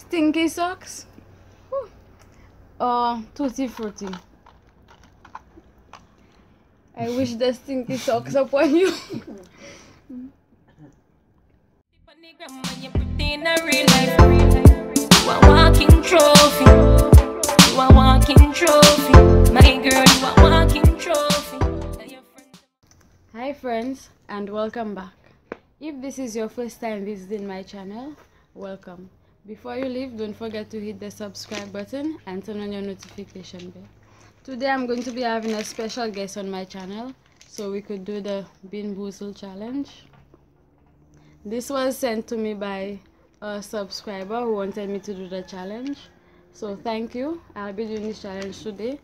Stinky socks or oh, tutti frutti? I wish the stinky socks upon you. Hi friends and welcome back. If this is your first time visiting my channel, welcome. Before you leave, don't forget to hit the subscribe button and turn on your notification bell. Today I'm going to be having a special guest on my channel so we could do the Bean Boozle challenge. This was sent to me by a subscriber who wanted me to do the challenge. So thank you. I'll be doing this challenge today.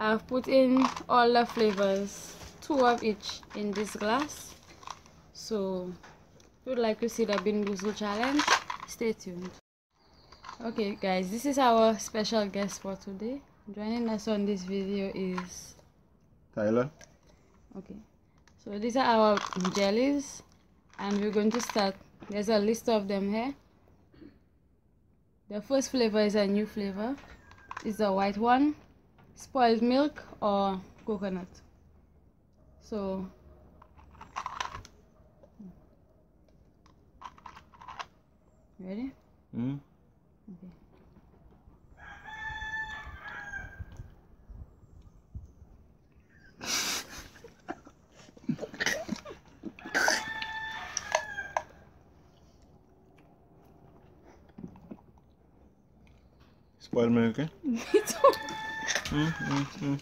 I've put in all the flavors, two of each in this glass. So you'd like to see the Bean Boozle challenge, stay tuned. Okay guys, this is our special guest for today. Joining us on this video is Tyler. okay. So these are our jellies and we're going to start. There's a list of them here. The first flavor is a new flavor. It's the white one, spoiled milk or coconut. So ready? Mm. Okay. Me too. Mm, mm, mm.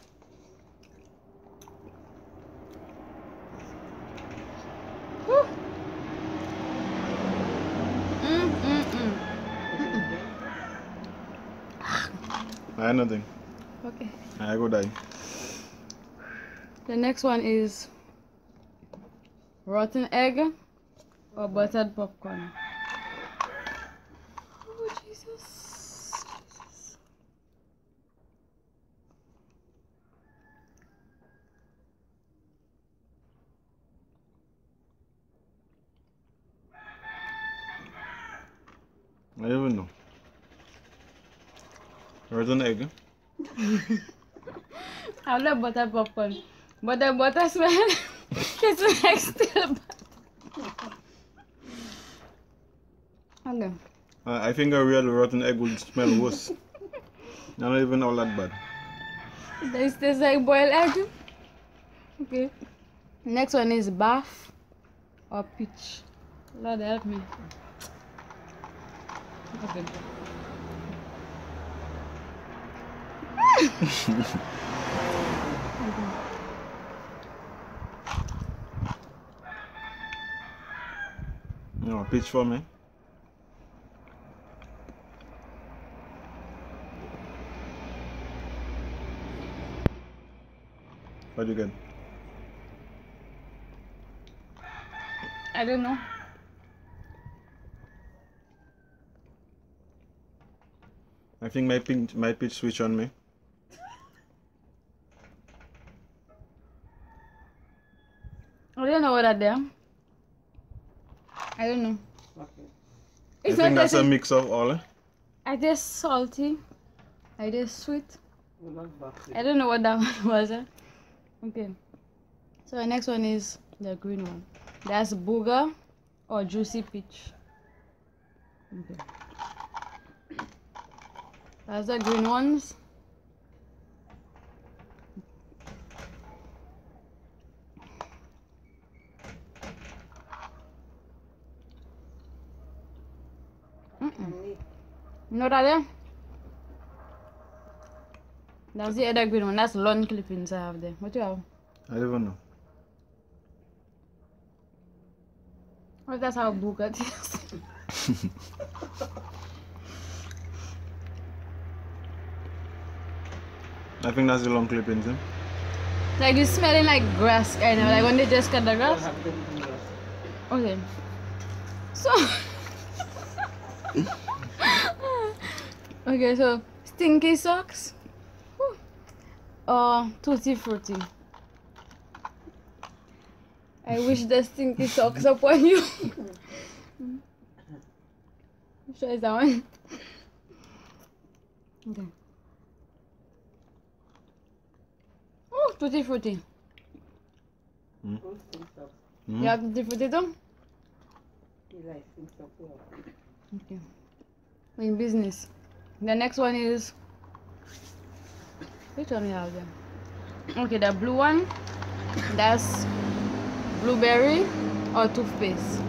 Whew. Mm, mm, mm. I had nothing. Okay. I go die. The next one is rotten egg or buttered popcorn. Oh Jesus. Jesus. I don't even know. Rotten egg. I love buttered popcorn. But the butter smell it's like still butter. Okay. Uh, I think a real rotten egg would smell worse. Not even all that bad. This tastes like boiled egg. Okay. Next one is bath or peach. Lord help me. Okay. No, peach for me. What do you get? I don't know. I think my my peach switch on me. I don't know what that there. I don't know. I It's think that's a mix of all. Eh? I taste salty. I taste sweet. I don't know what that one was. eh? Okay. So the next one is the green one. That's booger or juicy peach. Okay. That's the green ones. No, that there. That's the other green one. That's lawn clippings I have there. What do you have? I don't even know. Well, that's how booger tastes. I think that's the long clippings. Eh? like it's smelling like grass kind of like when they just cut the grass. Okay. So. okay, so stinky socks Whew. or tutti frutti. I wish the stinky socks upon you. sure it's that one. okay. Oh, tutti frutti. Mm. You have tutti frutti too? Okay. In business. The next one is which one we have there? Okay, the blue one. That's blueberry or toothpaste.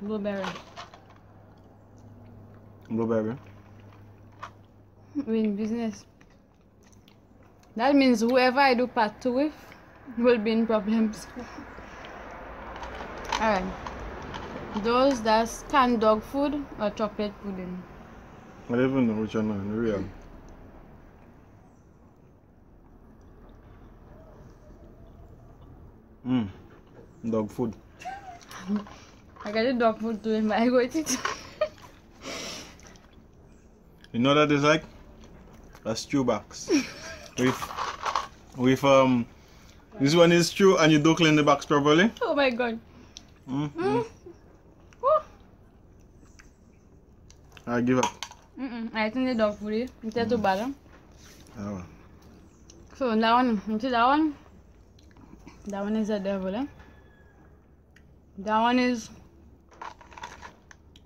Blueberry. Blueberry. We in business. That means whoever I do part two with will be in problems. Alright. Those that's canned dog food or chocolate pudding. I don't even know which one real. Mm. Dog food. I got the dog food too, but I go eat it. You know that is like a stew box. with with um this one is true and you do clean the box properly. oh my god. Mm. Mm. I give up. Mm-mm. I think the dog is it's too bad. Oh. So that one, you see that one? That one is a devil, eh? That one is.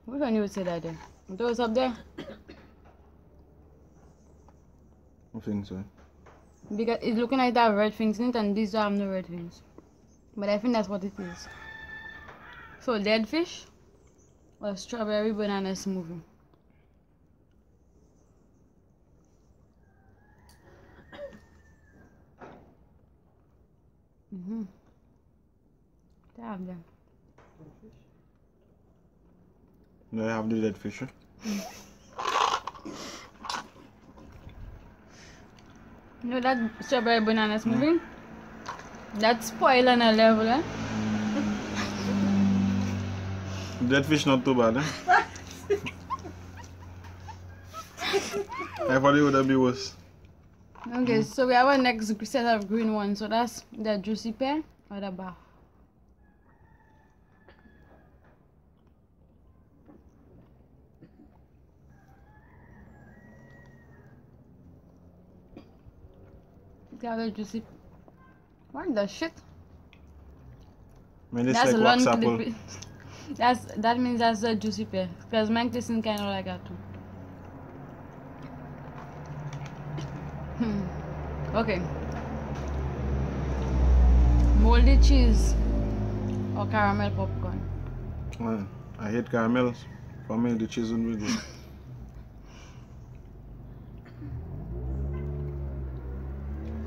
Which one you would say that there? Those up there? I think so. Because it's looking like that red things in it, and these have no red things. But I think that's what it is. So dead fish or strawberry banana smoothie. Mm-hmm. Damn them. I have the dead fish? eh? You know that strawberry banana smoothie? That's spoil on a level, eh? Dead fish not too bad, eh? I thought it would have been worse. Okay, so we have our next set of green ones. So that's the juicy pear or the bath. The juicy. What the shit? I mean, that's like long wax apple. That's that means that's a juicy pear. Cause mine tasting kind of like that too. Hmm. Okay. Moldy cheese or caramel popcorn. Man, I hate caramels. For me, the cheese wouldn't be good.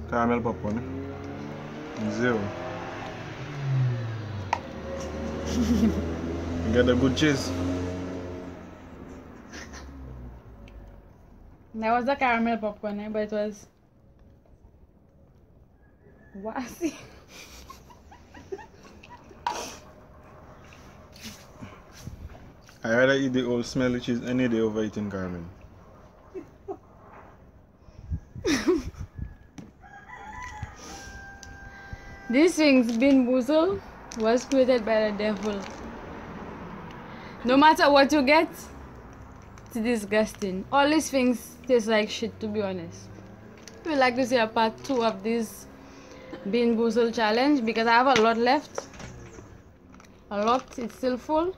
Caramel popcorn. Zero. you get a good cheese. That was the caramel popcorn, eh? but it was wassy. I rather eat the old smelly cheese any day over eating caramel. These things, Bean Boozle, was created by the devil. No matter what you get, it's disgusting. All these things taste like shit, to be honest. We like to see a part two of this Bean Boozle challenge because I have a lot left. A lot, it's still full.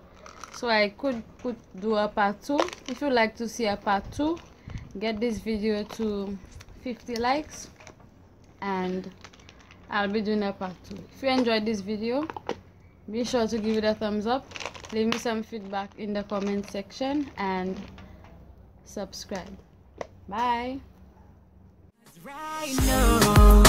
So I could put do a part two. If you like to see a part two, get this video to 50 likes and i'll be doing a part two. If you enjoyed this video be sure to give it a thumbs up leave me some feedback in the comment section and subscribe. Bye. Right now,